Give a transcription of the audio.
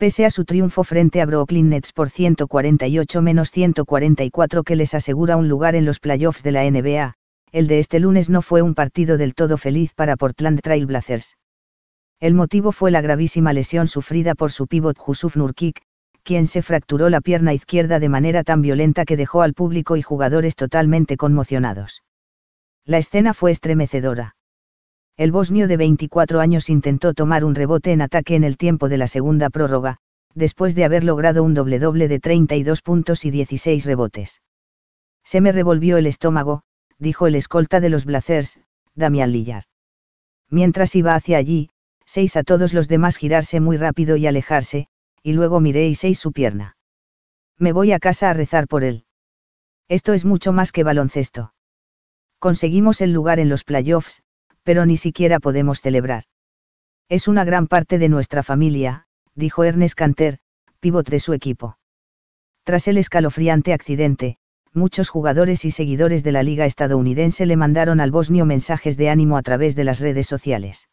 Pese a su triunfo frente a Brooklyn Nets por 148-144 que les asegura un lugar en los playoffs de la NBA, el de este lunes no fue un partido del todo feliz para Portland Trail Blazers. El motivo fue la gravísima lesión sufrida por su pívot Jusuf Nurkic, quien se fracturó la pierna izquierda de manera tan violenta que dejó al público y jugadores totalmente conmocionados. La escena fue estremecedora. El bosnio de 24 años intentó tomar un rebote en ataque en el tiempo de la segunda prórroga, después de haber logrado un doble doble de 32 puntos y 16 rebotes. Se me revolvió el estómago, dijo el escolta de los Blazers, Damian Lillard. Mientras iba hacia allí, seis a todos los demás girarse muy rápido y alejarse, y luego miré y seis su pierna. Me voy a casa a rezar por él. Esto es mucho más que baloncesto. Conseguimos el lugar en los playoffs, pero ni siquiera podemos celebrar. Es una gran parte de nuestra familia, dijo Ernest Canter, pívot de su equipo. Tras el escalofriante accidente, muchos jugadores y seguidores de la liga estadounidense le mandaron al bosnio mensajes de ánimo a través de las redes sociales.